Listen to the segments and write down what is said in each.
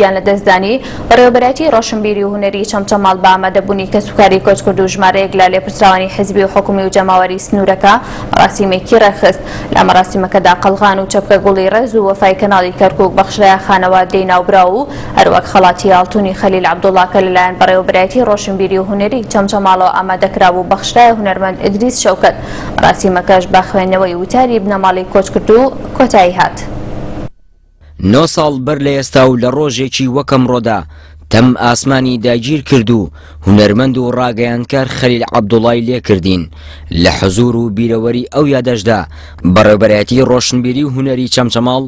گیانلەدەستدانی، بەڕێوەبەرایەتیی ڕۆشنبیری و هونەریی چەمچەماڵ بە ئامادەبوونی کەسوکاری کۆچکردوو و ژمارەیەک لە لێپرسراوانی حزبی و حکومی و جەماوەری سنوورەکە مەراسیمێکی ڕێکخست، لە مەراسیمەکەدا قەڵغان و چەپکە گوڵی ڕێز و وەفای کەناڵی کەرکووک بەخشرایە خانەوادەی ناوبراو و هەروەک خەڵاتی ئاڵتوونی خەلیل عەبدوڵڵا کە لەلایەن بەڕێوەبەرایەتیی ڕۆشنبیری و هونەریی چەمچەماڵەوە ئامادەکرابوو بەخشرایە هونەرمەند ئیدریس شەوکەت، مەراسیمەکەش بە خوێندنەوەی وتاری بنەماڵەی کۆچکردوو کۆتایی هات. نۆ ساڵ بەر لە ئێستا و لە ڕۆژێکی وەک ئەمڕۆدا تەم ئاسمانی داگیر کرد و هونەرمەند و ڕاگەیاندکار خەلیل عەبدوڵای لێ کردین، لە حزوور و بیرەوەری ئەو یادەشدا بەڕێوبەرایەتی ڕۆشنبیری و هونەری چەمچەماڵ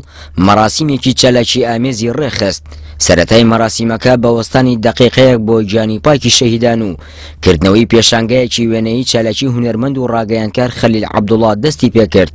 مەراسیمێکی چالاکی ئامێزی ڕێ خست، سەرەتای مەراسیمەکە بە وەستانی دەقیقەیەک بۆ گیانی پاکی شەهیدان و کردنەوەی پێشانگایەکی وێنەیی چالاکی هونەرمەند و ڕاگەیاندکار خەلیل عەبدوڵا دەستی پێ کرد.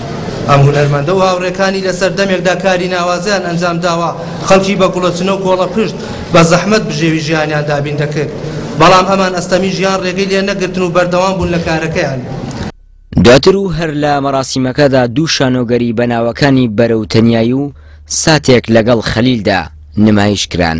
ئەم هونەرمەندە و هاوڕێکانی لە سەردەمێکدا کاری ناوازەیان ئەنجام داوە، خەڵکی بە گوڵەچنە و کۆڵەپشت، بە زەحمەت بژێوی ژیانیان دابین دەکرد، بەڵام ئەمان ئەستەمی ژیان ڕێگەی لێ نەگرتن و بەردەوام بوون لە کارەکەیان. دواتر و هەر لە مەراسیمەکەدا دوو شانۆگەری بە ناوەکانی بەرەو تەنیایی و ساتێک لەگەڵ خەلیلدا نمایش کران.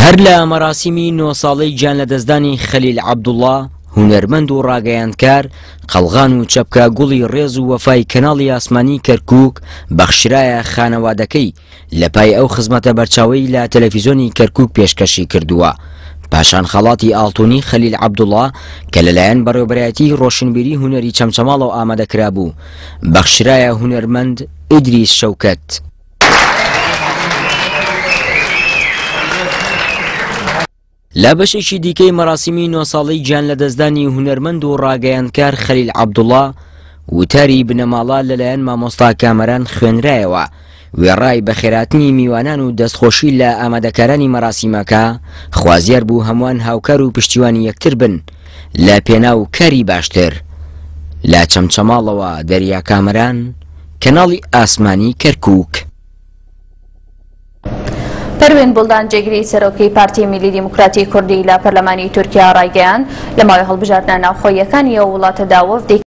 هەر لە مەراسیمی نۆ ساڵەی گیانلەدەستدانی خەلیل عەبدوڵا، هونەرمەند و ڕاگەیاندکار، قەڵغان و چەپکە گوڵی ڕێز و وەفای کەناڵی ئاسمانیی کەرکووک بەخشرایە خانەوادەکەی، لەپای ئەو خزمەتە بەرچاوەی لە تەلەفیزۆنی کەرکووک پێشکەشی کردووە. پاشان خەڵاتی ئاڵتوونی خەلیل عەبدوڵا کە لەلایەن بەڕێوەبەرایەتیی ڕۆشنبیریی هونەری چەمچەماڵەوە ئامادە کرابوو، بەخشرایە هونەرمەند، ئیدریس شەوکەت. لە بەشێکی دیکەی مەراسیمی نۆ ساڵەی گیان لەدەستدانی هونەرمەند و ڕاگەیاندکار خەلیل عەبدوڵا وتاری بنەماڵە لەلایەن مامۆستا کامەران خوێنرایەوە وێڕای بەخێراتنی میوانان و دەستخۆشی لە ئامادەکارانی مەراسیمەکە خوازیار بوو هەمووان هاوکار و پشتیوانی یەکتر بن لە پێناو کاری باشتر، لە چەمچەماڵەوە دەریا کامەران، کەناڵی ئاسمانی کەرکووک. پەروین بوڵدان جێگری سەرۆکی پارتی میللی دیموکراتی کوردی لە پەرلەمانی تورکیا ڕایگەیاند، لە ماوەی هەڵبژاردنە ناوخۆییەکانی ئەو وڵاتەدا وەفدێکی.